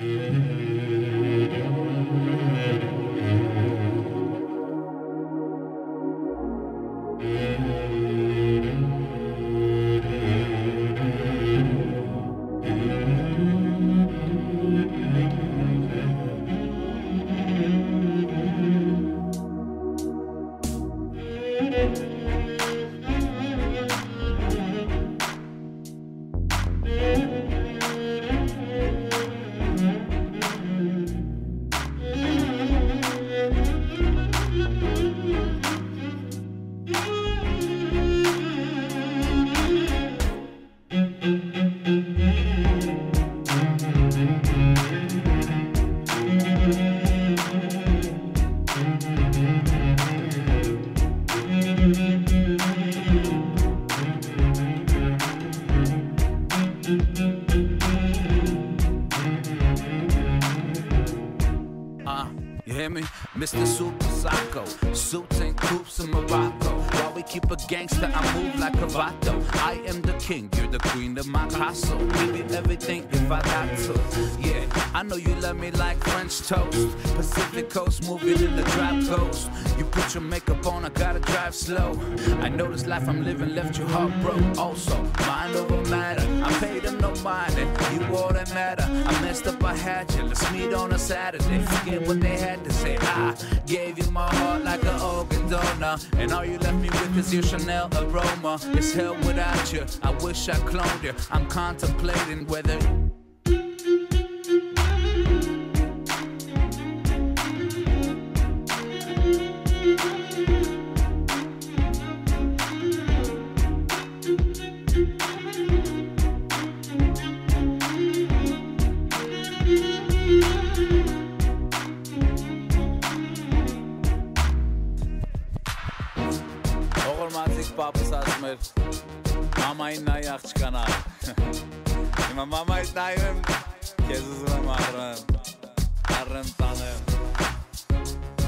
Uh, you? Uh, Mr. Super Sako. Suits and coops in Morocco. While we keep a gangster, I move like a vato. I am the king, you're the queen of my castle. Give you everything if I got to. I know you love me like French toast. Pacific coast, moving in the drop coast. You put your makeup on, I gotta drive slow. I know this life I'm living left you heartbroken. Also, mind over matter. I paid them no mind, and you all that matter. I messed up, I had you. Let's meet on a Saturday. Forget what they had to say. I gave you my heart like an organ donor, and all you left me with is your Chanel aroma. It's hell without you. I wish I cloned you. I'm contemplating whether. Օղոր մածիկ պապս ասում էր մամային նայ աղջկանա Հիմա մամայից նայում եմ քեզ ուզում եմ առնեմ առնեմ տանեմ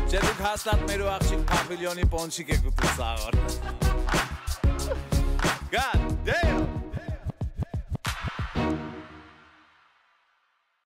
Չէ դուք հաստատ մեր ու աղջիկ պավիլյոնի պոնչիկ եք ուտում սաղոր God damn